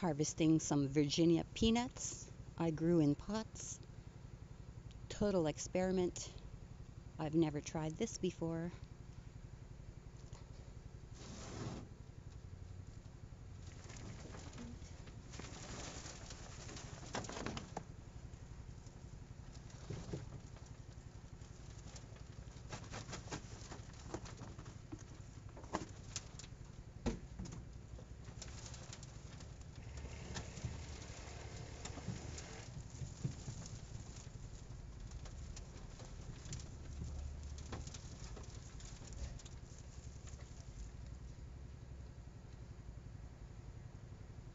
harvesting some Virginia peanuts I grew in pots. Total experiment. I've never tried this before.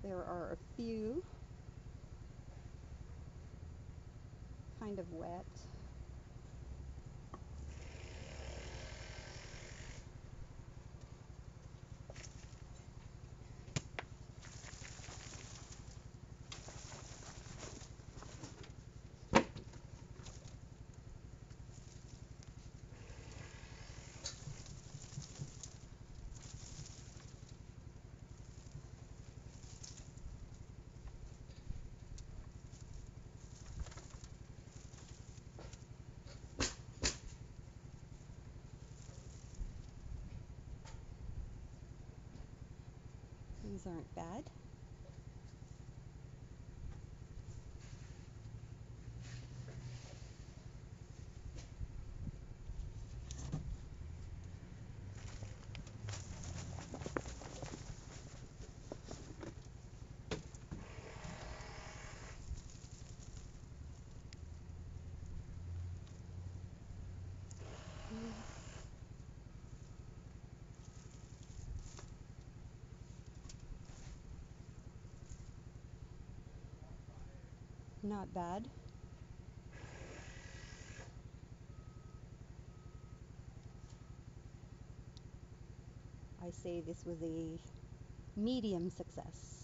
There are a few kind of wet. These aren't bad. Not bad. I say this was a medium success.